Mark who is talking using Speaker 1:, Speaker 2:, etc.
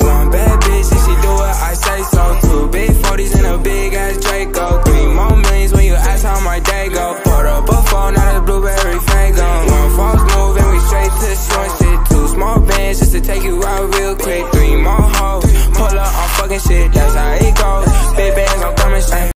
Speaker 1: One bad bitch, and she do what I say so. Two big 40s and a big ass Draco. Three more millions when you ask how my day go. Put up a phone, not a blueberry Faygo. One false move and we straight to short shit. Two small bands just to take you out real quick. Three more hoes, pull up, I'm fucking shit. That's how it go.